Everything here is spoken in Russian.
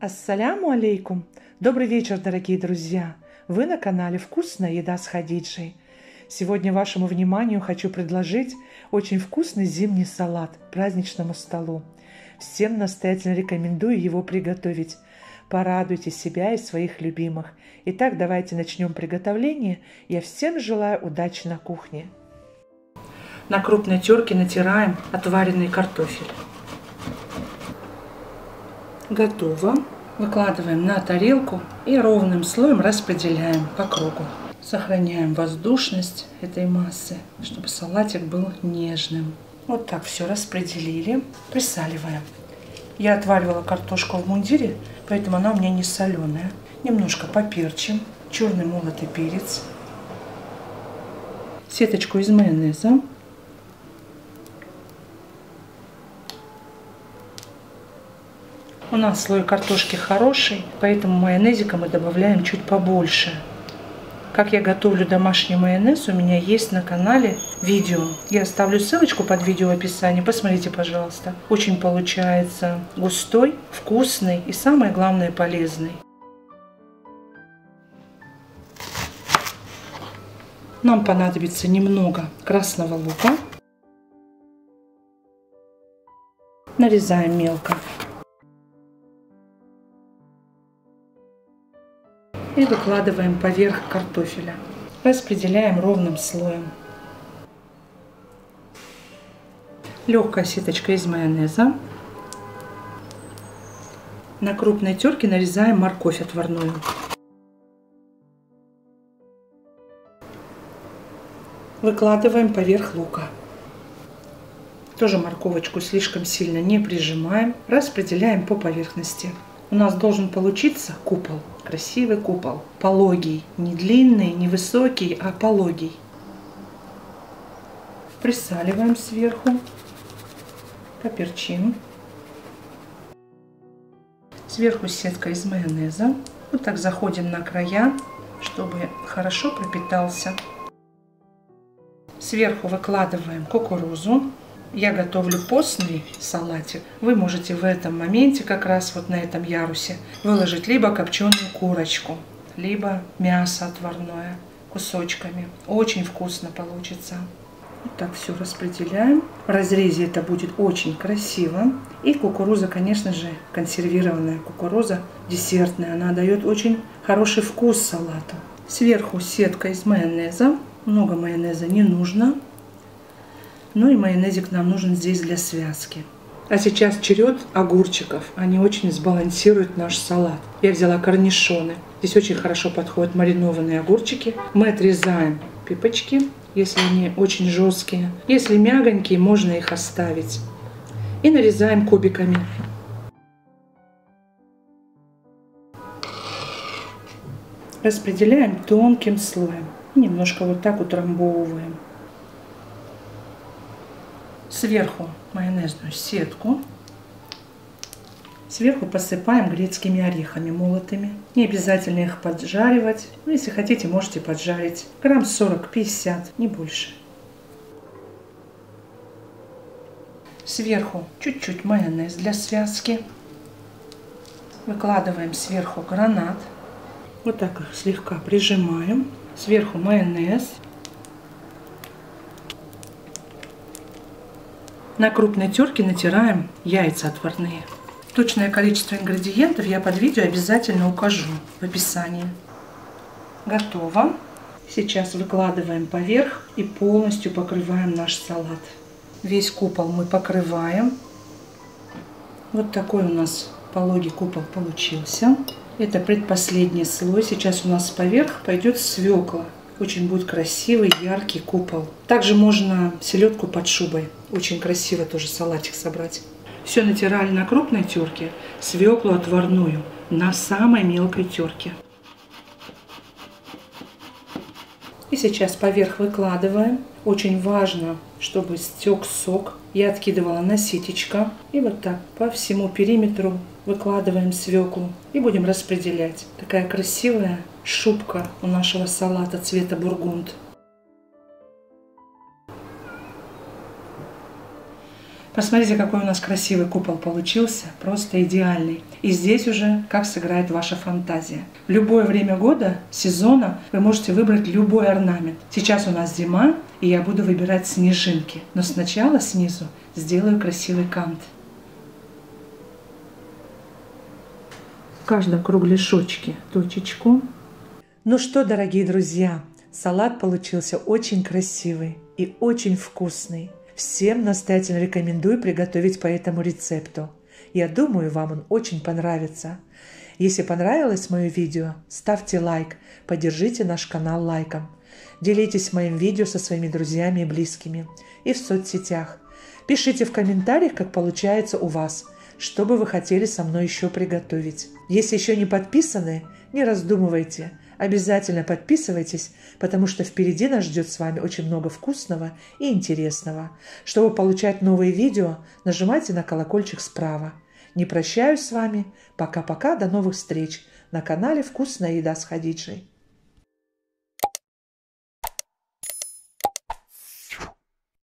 Ассаляму алейкум! Добрый вечер, дорогие друзья! Вы на канале «Вкусная еда с Хадиджей». Сегодня вашему вниманию хочу предложить очень вкусный зимний салат к праздничному столу. Всем настоятельно рекомендую его приготовить. Порадуйте себя и своих любимых. Итак, давайте начнем приготовление. Я всем желаю удачи на кухне. На крупной терке натираем отваренный картофель. Готово. Выкладываем на тарелку и ровным слоем распределяем по кругу. Сохраняем воздушность этой массы, чтобы салатик был нежным. Вот так все распределили. Присаливаем. Я отваривала картошку в мундире, поэтому она у меня не соленая. Немножко поперчим. Черный молотый перец. Сеточку из майонеза. У нас слой картошки хороший, поэтому майонезика мы добавляем чуть побольше. Как я готовлю домашний майонез, у меня есть на канале видео. Я оставлю ссылочку под видео в описании, посмотрите, пожалуйста. Очень получается густой, вкусный и самое главное полезный. Нам понадобится немного красного лука. Нарезаем мелко. И выкладываем поверх картофеля. Распределяем ровным слоем. Легкая сеточка из майонеза. На крупной терке нарезаем морковь отварную. Выкладываем поверх лука. Тоже морковочку слишком сильно не прижимаем. Распределяем по поверхности у нас должен получиться купол, красивый купол, пологий, не длинный, не высокий, а пологий. Присаливаем сверху, поперчим. Сверху сетка из майонеза. Вот так заходим на края, чтобы хорошо пропитался. Сверху выкладываем кукурузу. Я готовлю постный салатик. Вы можете в этом моменте, как раз вот на этом ярусе, выложить либо копченую курочку, либо мясо отварное кусочками. Очень вкусно получится. Вот так все распределяем. В разрезе это будет очень красиво. И кукуруза, конечно же, консервированная кукуруза, десертная. Она дает очень хороший вкус салату. Сверху сетка из майонеза. Много майонеза не нужно. Ну и майонезик нам нужен здесь для связки. А сейчас черед огурчиков. Они очень сбалансируют наш салат. Я взяла корнишоны. Здесь очень хорошо подходят маринованные огурчики. Мы отрезаем пипочки, если они очень жесткие. Если мягонькие, можно их оставить. И нарезаем кубиками. Распределяем тонким слоем. Немножко вот так утрамбовываем сверху майонезную сетку. Сверху посыпаем грецкими орехами молотыми. Не обязательно их поджаривать. Ну, если хотите, можете поджарить. Грамм 40-50, не больше. Сверху чуть-чуть майонез для связки. Выкладываем сверху гранат. Вот так их слегка прижимаем. Сверху майонез. На крупной терке натираем яйца отварные. Точное количество ингредиентов я под видео обязательно укажу в описании. Готово. Сейчас выкладываем поверх и полностью покрываем наш салат. Весь купол мы покрываем. Вот такой у нас пологий купол получился. Это предпоследний слой. Сейчас у нас поверх пойдет свекла. Очень будет красивый, яркий купол. Также можно селедку под шубой. Очень красиво тоже салатик собрать. Все натирали на крупной терке, свеклу отварную на самой мелкой терке. И сейчас поверх выкладываем. Очень важно, чтобы стек сок. Я откидывала на ситечко. И вот так по всему периметру выкладываем свеклу. И будем распределять. Такая красивая шубка у нашего салата цвета бургунд. Посмотрите, какой у нас красивый купол получился, просто идеальный. И здесь уже как сыграет ваша фантазия. В любое время года, сезона вы можете выбрать любой орнамент. Сейчас у нас зима, и я буду выбирать снежинки. Но сначала снизу сделаю красивый кант. В каждом кругляшочке точечку. Ну что, дорогие друзья, салат получился очень красивый и очень вкусный. Всем настоятельно рекомендую приготовить по этому рецепту. Я думаю, вам он очень понравится. Если понравилось мое видео, ставьте лайк, поддержите наш канал лайком. Делитесь моим видео со своими друзьями и близкими и в соцсетях. Пишите в комментариях, как получается у вас, что бы вы хотели со мной еще приготовить. Если еще не подписаны, не раздумывайте – Обязательно подписывайтесь, потому что впереди нас ждет с вами очень много вкусного и интересного. Чтобы получать новые видео, нажимайте на колокольчик справа. Не прощаюсь с вами. Пока-пока, до новых встреч на канале «Вкусная еда с Хадиджей».